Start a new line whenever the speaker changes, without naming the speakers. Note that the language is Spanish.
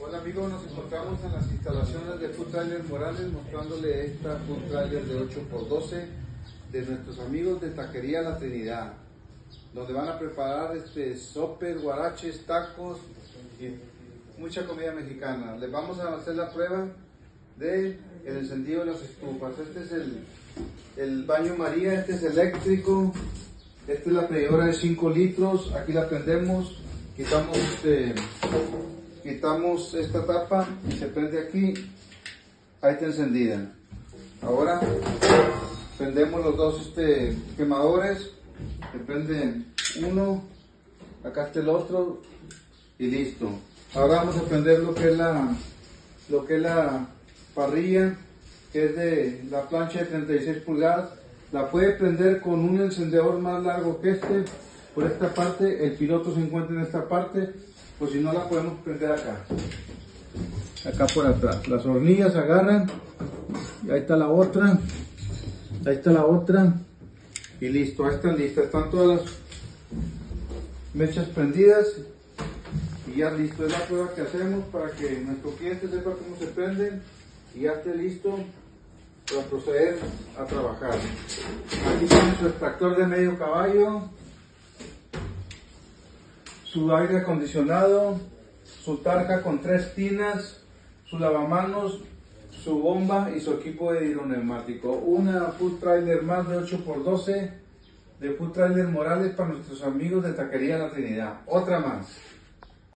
Hola amigos, nos encontramos en las instalaciones de Food Trailer Morales mostrándole esta Food Trailer de 8x12 de nuestros amigos de Taquería La Trinidad, donde van a preparar este sopes, guaraches, tacos y mucha comida mexicana. Les vamos a hacer la prueba del el encendido de las estufas. Este es el, el baño María, este es eléctrico, esta es la freidora de 5 litros, aquí la prendemos, quitamos este quitamos esta tapa y se prende aquí, ahí está encendida. Ahora prendemos los dos este, quemadores, se prende uno, acá está el otro y listo. Ahora vamos a prender lo que es la, lo que es la parrilla, que es de la plancha de 36 pulgadas. La puede prender con un encendedor más largo que este, por esta parte, el piloto se encuentra en esta parte, pues si no la podemos prender acá. Acá por atrás. Las hornillas agarran. Y ahí está la otra. Ahí está la otra. Y listo, ahí están listas. Están todas las mechas prendidas. Y ya listo. Es la prueba que hacemos para que nuestro cliente sepa cómo se prenden. Y ya esté listo para proceder a trabajar. Aquí tiene su extractor de medio caballo su aire acondicionado, su tarja con tres tinas, su lavamanos, su bomba y su equipo de hidroneumático. Una food trailer más de 8x12 de food trailer Morales para nuestros amigos de Taquería La Trinidad. Otra más.